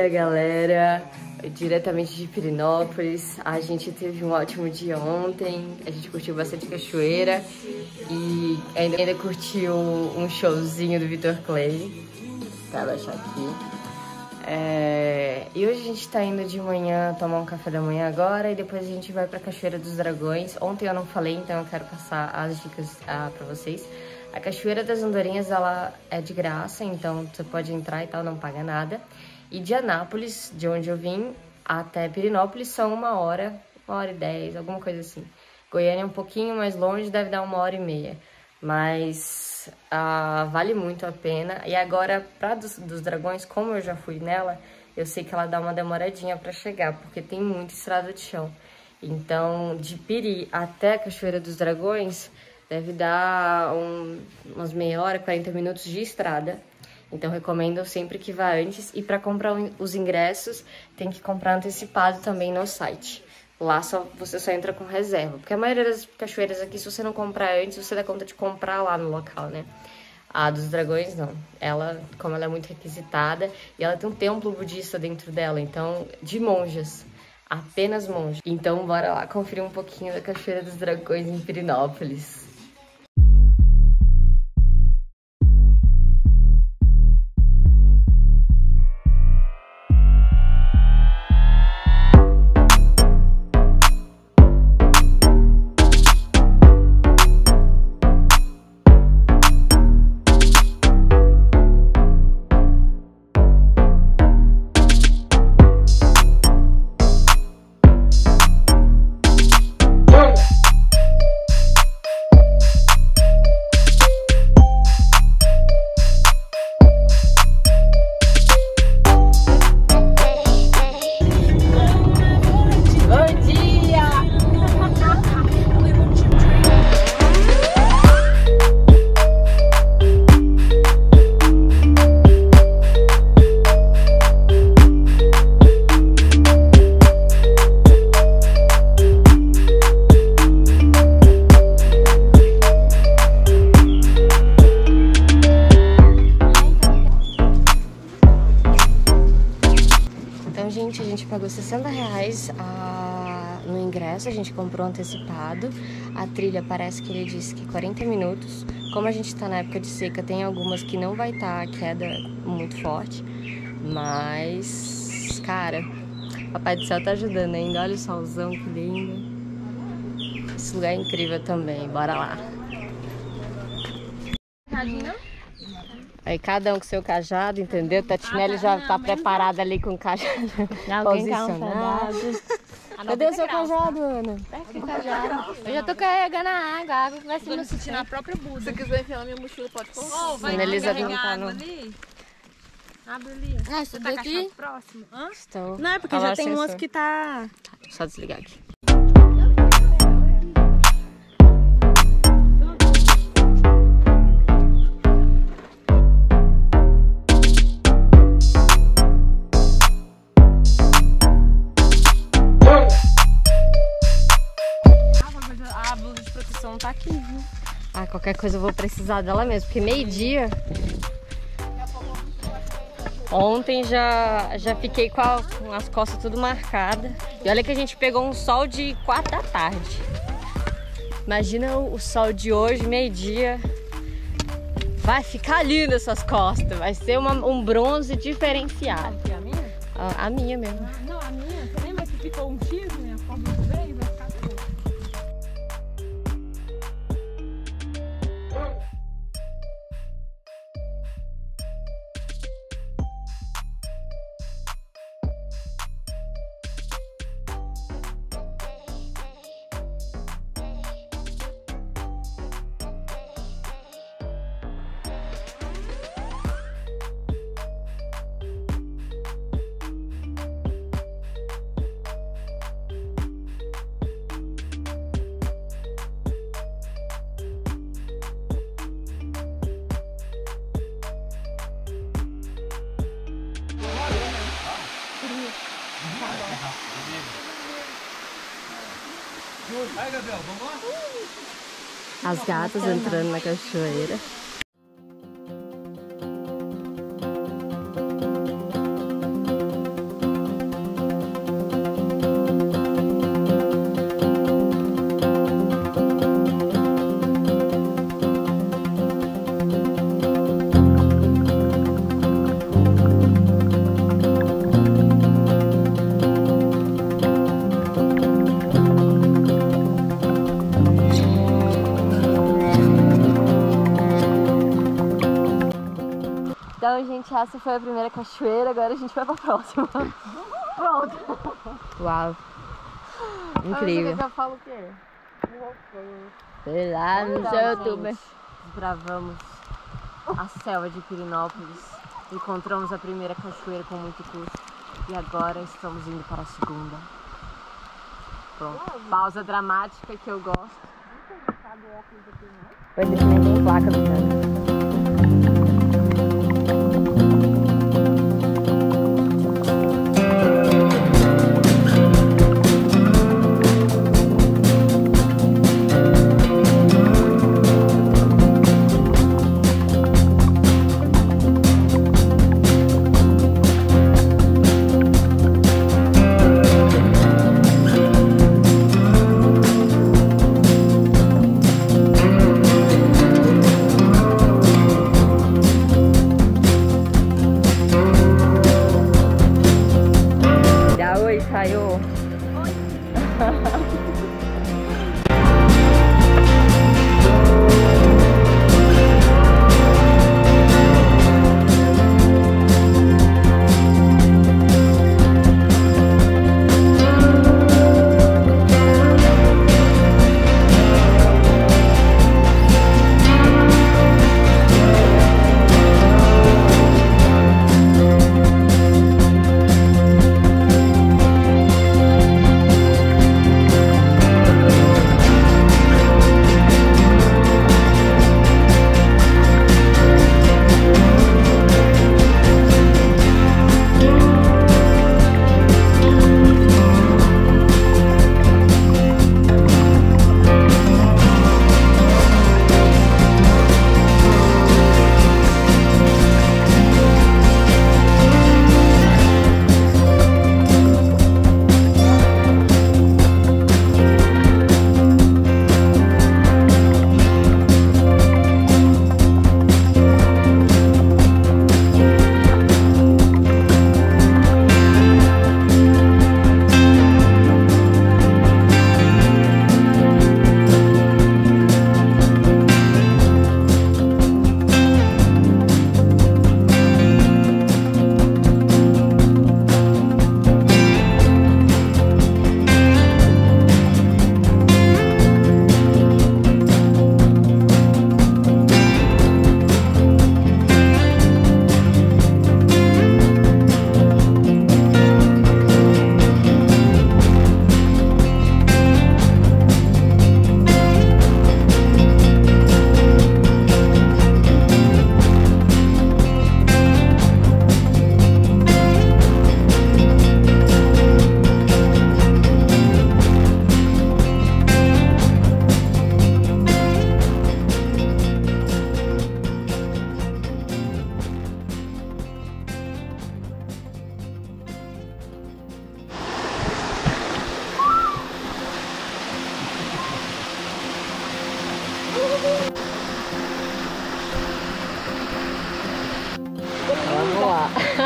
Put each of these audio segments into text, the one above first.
dia, galera! Diretamente de Pirinópolis. A gente teve um ótimo dia ontem. A gente curtiu bastante cachoeira e ainda, ainda curtiu um showzinho do Vitor Clay. Pra baixar aqui. É... E hoje a gente tá indo de manhã tomar um café da manhã agora e depois a gente vai pra Cachoeira dos Dragões. Ontem eu não falei, então eu quero passar as dicas ah, pra vocês. A Cachoeira das Andorinhas, ela é de graça, então você pode entrar e tal, não paga nada. E de Anápolis, de onde eu vim, até Pirinópolis são uma hora, uma hora e dez, alguma coisa assim. Goiânia é um pouquinho mais longe, deve dar uma hora e meia. Mas ah, vale muito a pena. E agora, para dos, dos Dragões, como eu já fui nela, eu sei que ela dá uma demoradinha para chegar, porque tem muita estrada de chão. Então, de Piri até a Cachoeira dos Dragões, deve dar um, umas meia hora, 40 minutos de estrada. Então recomendo sempre que vá antes. E para comprar os ingressos, tem que comprar antecipado também no site. Lá só, você só entra com reserva. Porque a maioria das cachoeiras aqui, se você não comprar antes, você dá conta de comprar lá no local, né? A dos dragões, não. Ela, como ela é muito requisitada, e ela tem um templo budista dentro dela, então, de monjas. Apenas monjas. Então, bora lá conferir um pouquinho da Cachoeira dos Dragões em Pirinópolis. Gente, a gente pagou 60 reais a... no ingresso, a gente comprou antecipado. A trilha parece que ele disse que 40 minutos. Como a gente tá na época de seca, tem algumas que não vai estar tá queda muito forte. Mas, cara, Papai do Céu tá ajudando ainda. Olha o solzão, que lindo. Esse lugar é incrível também. Bora lá. Aí cada um com seu cajado, entendeu? Tatinelli já tá preparada ali com o cajado posicionado. Cadê o seu cajado, Ana? O cajado. Eu já tô carregando a água, a água vai ser no sentir na própria blusa. Se quiser enfiar minha mochila, pode pôr. Oh, vai Dona Elisa não tá no... ali. Abre ali. Ah, isso tá daqui? próximo. Hã? Estou... Não, é porque já tem umas que tá... Só desligar aqui. Tá aqui, viu? Ah, qualquer coisa eu vou precisar dela mesmo, porque meio-dia. Ontem já, já fiquei com, a, com, as costas tudo marcadas. E olha que a gente pegou um sol de 4 da tarde. Imagina o, o sol de hoje, meio-dia. Vai ficar lindo essas costas. Vai ser uma, um bronze diferenciado. A minha? A, a minha mesmo. Não, a minha. Você lembra que ficou um X, As gatas entrando na cachoeira. Gente, essa foi a primeira cachoeira, agora a gente vai pra próxima. Pronto. Uau. Incrível. Você fala o quê? Sei lá, no seu YouTube. Desbravamos a selva de Pirinópolis. Encontramos a primeira cachoeira com muito custo. E agora estamos indo para a segunda. Pronto. Pausa dramática que eu gosto. Vai descer com placa do canto.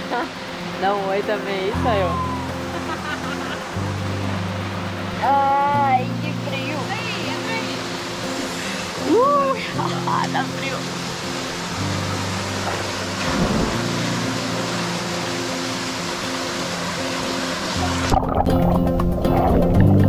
Dá um oi também, isso aí, ó. Ai, que frio. Uh, tá frio. Thank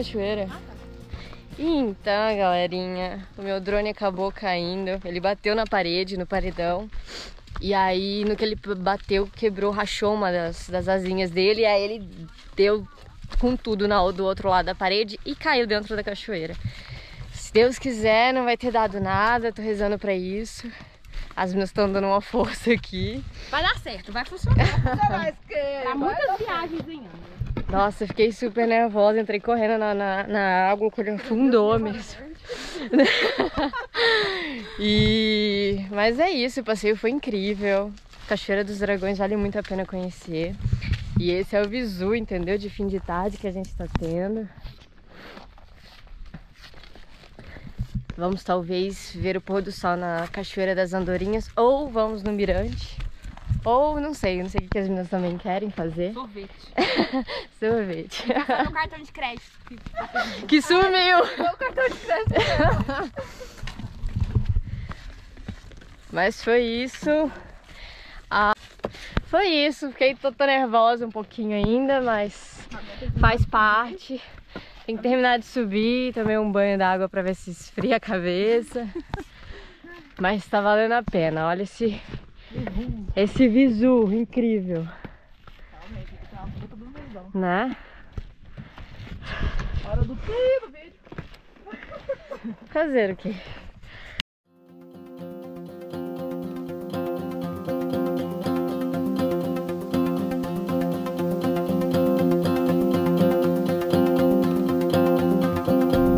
cachoeira. Então, galerinha, o meu drone acabou caindo. Ele bateu na parede, no paredão. E aí, no que ele bateu, quebrou, rachou uma das, das asinhas dele. E aí ele deu com tudo na, do outro lado da parede e caiu dentro da cachoeira. Se Deus quiser, não vai ter dado nada. Tô rezando pra isso. As meninas estão dando uma força aqui. Vai dar certo, vai funcionar. Tá muitas viagens ainda. Nossa, fiquei super nervosa, entrei correndo na, na, na água, quando afundou mesmo. e... Mas é isso, o passeio foi incrível. Cachoeira dos Dragões vale muito a pena conhecer. E esse é o visu, entendeu? De fim de tarde que a gente tá tendo. Vamos talvez ver o pôr do sol na Cachoeira das Andorinhas ou vamos no Mirante. Ou não sei, não sei o que as meninas também querem fazer. Sorvete. Sorvete. No cartão de crédito. Que sumiu! Meu cartão de crédito. Mas foi isso. Ah, foi isso. Fiquei toda nervosa um pouquinho ainda, mas faz parte. Tem que terminar de subir, tomei um banho d'água para ver se esfria a cabeça. Mas tá valendo a pena. Olha esse esse visu incrível. Né? Hora do pi do vídeo. Fazer o quê?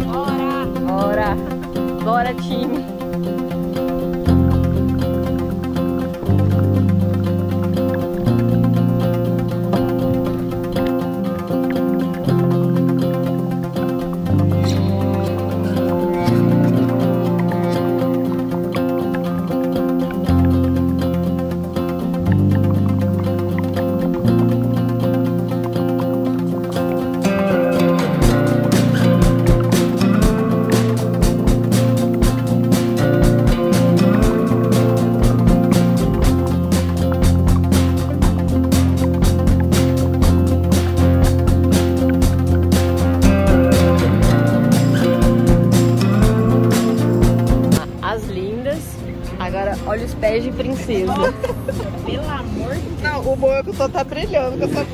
Bora! Bora! Bora, time! O bom é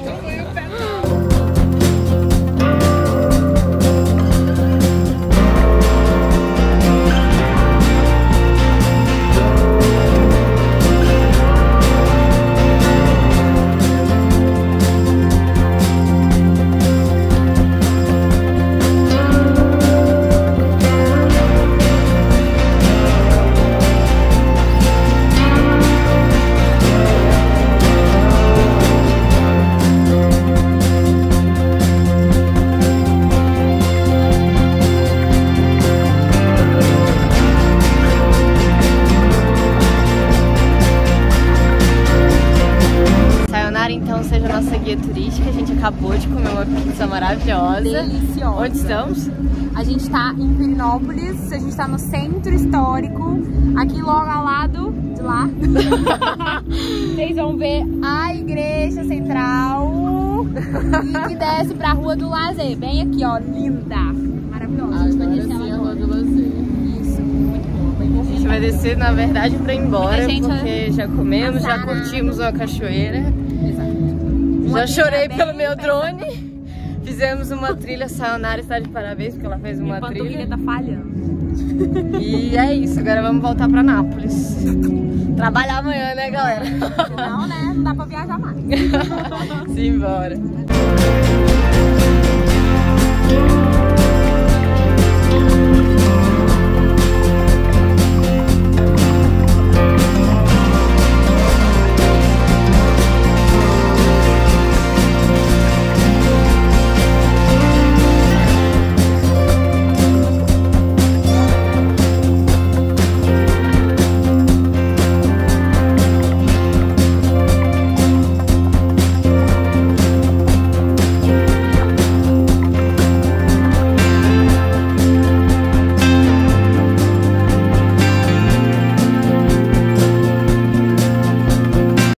maravilhosa. Deliciosa. Onde estamos? A gente tá em Pirinópolis, a gente tá no centro histórico, aqui logo ao lado de lá. Vocês vão ver a igreja central e que desce pra Rua do Lazer, bem aqui, ó, linda, maravilhosa. A descer ela agora. do lazer. Isso, muito bem A gente vai descer, na verdade, pra ir embora, Porque a porque já comemos, já curtimos uma cachoeira. Exato. Já chorei pelo meu drone. Fizemos uma trilha, Sayonara está de parabéns, porque ela fez uma trilha. tá falhando. E é isso, agora vamos voltar pra Nápoles. Trabalhar amanhã, né, galera? Não, né? Não dá pra viajar mais. Simbora.